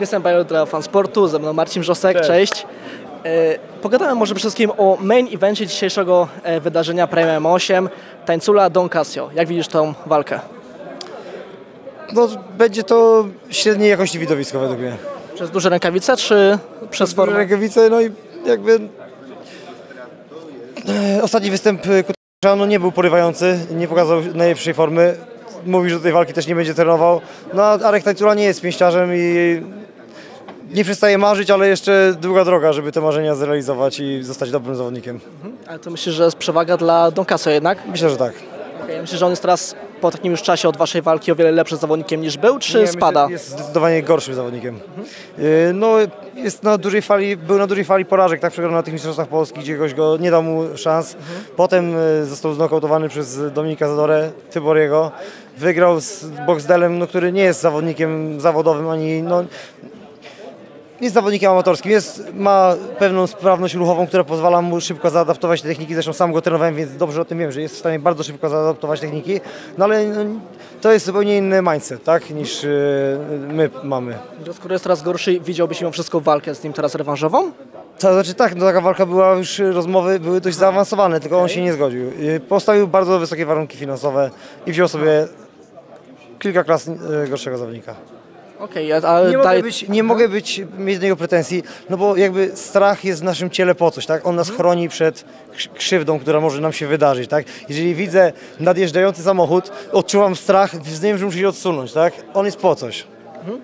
Krystian Bajor dla Fansportu, ze mną Marcin Wrzosek, cześć. cześć. E, pogadamy może przede wszystkim o main evencie dzisiejszego e, wydarzenia Prime M8, Tańcula Don Casio. Jak widzisz tą walkę? No, będzie to średniej jakości widowisko według mnie. Przez duże rękawice, czy przez formę? Duże rękawice, no i jakby... E, ostatni występ Kutasza nie był porywający, nie pokazał najlepszej formy. Mówi, że do tej walki też nie będzie trenował. No a Arek Tańcula nie jest pięściarzem i nie przestaje marzyć, ale jeszcze długa droga, żeby te marzenia zrealizować i zostać dobrym zawodnikiem. Mhm. Ale to myślisz, że jest przewaga dla Don Caso jednak? Myślę, że tak. Okay, myślisz, że on jest teraz po takim już czasie od waszej walki o wiele lepszym zawodnikiem niż był, czy nie, spada? Myślę, jest zdecydowanie gorszym zawodnikiem. Mhm. No, jest na dużej fali, był na dużej fali porażek, tak przegrał na tych mistrzostwach Polski, gdzie ktoś go nie dał mu szans. Mhm. Potem e, został znokautowany przez Dominika Zadorę, Tyboriego. Wygrał z Boxdelem, no, który nie jest zawodnikiem zawodowym, ani no, jest zawodnikiem amatorskim, jest, ma pewną sprawność ruchową, która pozwala mu szybko zaadaptować te techniki. Zresztą sam go trenowałem, więc dobrze o tym wiem, że jest w stanie bardzo szybko zaadaptować techniki. No ale no, to jest zupełnie inny mindset, tak, niż yy, my mamy. Skoro jest teraz gorszy, widziałbyś mimo wszystko walkę z nim teraz rewanżową? To znaczy tak, no taka walka była już, rozmowy były dość zaawansowane, tylko on się nie zgodził. Y, postawił bardzo wysokie warunki finansowe i wziął sobie kilka klas y, gorszego zawodnika. Okej, okay, ale nie, mogę być, nie mogę być, mieć do niego pretensji, no bo jakby strach jest w naszym ciele po coś, tak? On nas chroni przed krzywdą, która może nam się wydarzyć, tak? Jeżeli widzę nadjeżdżający samochód, odczuwam strach, wiem, że muszę się odsunąć, tak? On jest po coś. Mhm.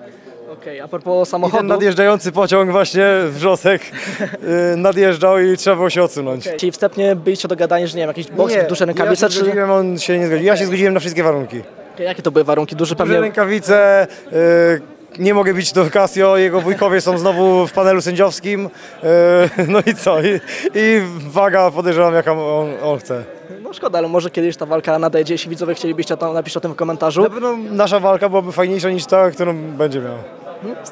Okej, okay, a propos samochodu... I ten nadjeżdżający pociąg właśnie, wrzosek, yy, nadjeżdżał i trzeba było się odsunąć. Okay. Czyli wstępnie byliście dogadani, że nie wiem, jakiś boks, duże rękawice, ja się zgodziłem, on się nie zgodził. Ja się zgodziłem na wszystkie warunki. Jakie to były warunki? Duże, Duże rękawice, yy, nie mogę bić do Casio, jego wujkowie są znowu w panelu sędziowskim. Yy, no i co? I, i waga podejrzewam, jaka on, on, chce. No szkoda, ale może kiedyś ta walka nadejdzie. Jeśli widzowie chcielibyście, to napiszcie o tym w komentarzu. Na pewno nasza walka byłaby fajniejsza niż ta, którą będzie miał.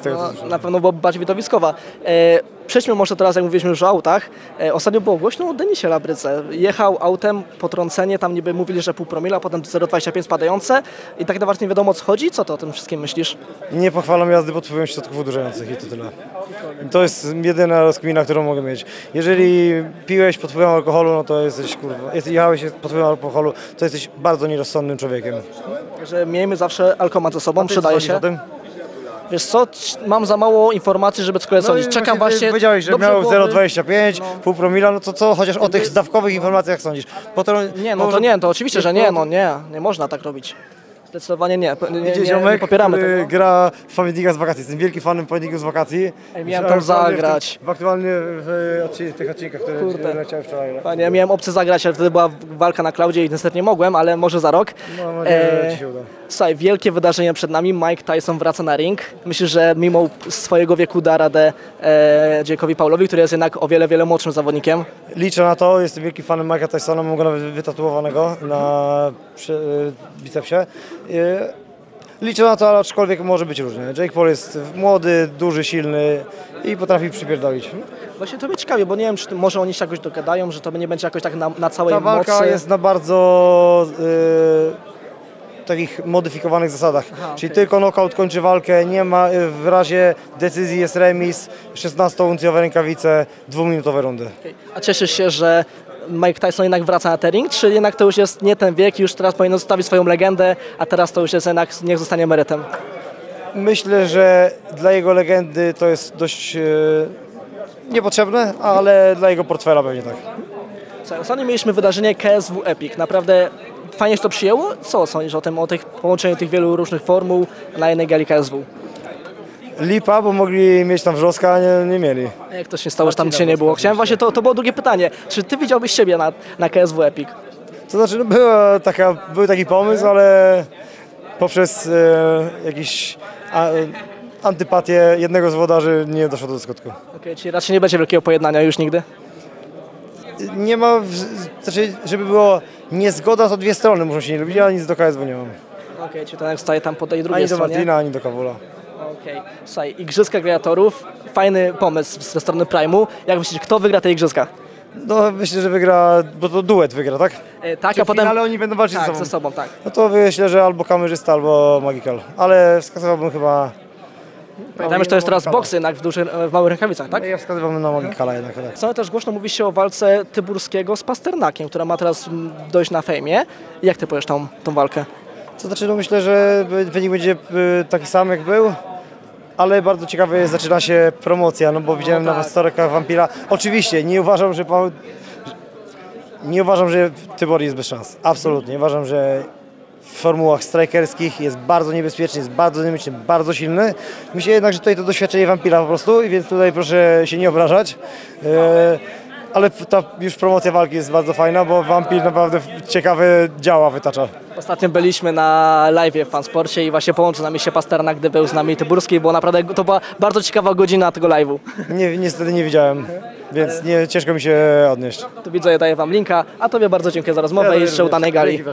Tego, no, na pewno byłaby bardziej widowiskowa. E, przejdźmy może teraz, jak mówiliśmy już o autach. E, ostatnio było głośno o Denisie Labryce. Jechał autem, potrącenie, tam niby mówili, że pół promila, potem 0,25 spadające i tak naprawdę nie wiadomo o co chodzi. Co to o tym wszystkim myślisz? Nie pochwalam jazdy pod wpływem środków uderzających i to tyle. To jest jedyna rozkmina, którą mogę mieć. Jeżeli piłeś pod wpływem alkoholu, no to jesteś kurwa, jechałeś pod wpływem alkoholu, to jesteś bardzo nierozsądnym człowiekiem. Że miejmy zawsze alkomat ze sobą, przydaje się. Wiesz co, mam za mało informacji, żeby cokolwiek no sądzić. Czekam właśnie... Powiedziałeś, że miał 0,25, no. pół promila, no to co, chociaż o tych zdawkowych informacjach sądzisz? Nie, no to nie, to oczywiście, że nie, no nie, nie można tak robić. Zdecydowanie nie. Nie, nie, nie, nie popieramy który tego. gra w Family z wakacji. Jestem wielki fanem Family z wakacji. Ej, miałem tam zagrać. W, w aktualnie w, tych odcinkach, które Kurde. leciały wczoraj. Panie, ja miałem opcję zagrać, ale wtedy była walka na Klaudzie i niestety nie mogłem, ale może za rok. No, nadzieję, e, ci się uda. Słuchaj, wielkie wydarzenie przed nami. Mike Tyson wraca na ring. Myślę, że mimo swojego wieku da radę e, Jake'owi Paulowi, który jest jednak o wiele, wiele młodszym zawodnikiem. Liczę na to. Jestem wielkim fanem Mike'a Tysona. Mam go nawet wytatuowanego na przy, bicepsie. E, Liczę na to, ale aczkolwiek może być różnie. Jake Paul jest młody, duży, silny i potrafi przypierdolić. Właśnie to mnie ciekawie, bo nie wiem, czy może oni się jakoś dogadają, że to nie będzie jakoś tak na, na całej Ta walka mocy. jest na bardzo yy, takich modyfikowanych zasadach. Aha, Czyli okay. tylko knockout kończy walkę, nie ma, y, w razie decyzji jest remis, 16-uncjowe rękawice, dwuminutowe rundy. Okay. A cieszysz się, że Mike Tyson jednak wraca na ten ring, czy jednak to już jest nie ten wiek, już teraz powinien zostawić swoją legendę, a teraz to już jest jednak, niech zostanie emerytem? Myślę, że dla jego legendy to jest dość e, niepotrzebne, ale dla jego portfela pewnie tak. Ostatnio mieliśmy wydarzenie KSW Epic. Naprawdę fajnie się to przyjęło. Co sądzisz o tym, o tych połączeniu tych wielu różnych formuł na jednej gali KSW? Lipa, bo mogli mieć tam wrzoska, a nie, nie mieli. A jak to się stało, że tam cię nie było? Chciałem właśnie, to, to było drugie pytanie. Czy ty widziałbyś siebie na, na KSW Epic? To znaczy, no była taka, był taki pomysł, ale poprzez e, jakiś a, antypatię jednego z wodarzy nie doszło do skutku. Okej, okay, czyli raczej nie będzie wielkiego pojednania już nigdy? Nie ma, znaczy, żeby było niezgoda, to dwie strony muszą się nie lubić, ale nic do KSW nie mam. Okej, okay, czyli ten staje tam po tej drugiej stronie? Ani do Martina, ani do Kawula. Okej. Okay. Słuchaj, Igrzyska Gladiatorów, fajny pomysł ze strony Prime'u. Jak myślisz, kto wygra te Igrzyska? No myślę, że wygra, bo to duet wygra, tak? E, tak, Czy a potem... Ale oni będą walczyć tak, ze sobą. ze sobą, tak. No to myślę, że albo kamerzysta, albo magical. Ale wskazywałbym chyba Pamiętajmy, że to jest teraz boks jednak w, dużych, w małych rękawicach, tak? Ja wskazywam na Magikala jednak. Tak. Też głośno mówi się o walce Tyburskiego z Pasternakiem, która ma teraz mm, dojść na fejmie. Jak ty pojesz tą, tą walkę? Co znaczy, no myślę, że wynik będzie y, taki sam jak był, ale bardzo ciekawe jest, zaczyna się promocja, no bo widziałem tak. na Wampira. Oczywiście, nie uważam, że pan, nie uważam, że Tybor jest bez szans. Absolutnie. Uważam, że w formułach strikerskich jest bardzo niebezpieczny, jest bardzo dynamiczny, bardzo silny. Myślę jednak, że tutaj to doświadczenie Wampira po prostu, więc tutaj proszę się nie obrażać. E, ale ta już promocja walki jest bardzo fajna, bo Wampir naprawdę ciekawe działa wytacza. Ostatnio byliśmy na live w Fansporcie i właśnie połączył nami się Pasternak, gdy był z nami Tyburski, bo naprawdę to była bardzo ciekawa godzina tego live'u. Nie, niestety nie widziałem, więc nie, ciężko mi się odnieść. Tu widzę, daję wam linka, a tobie bardzo dziękuję za rozmowę i jeszcze udanej gali.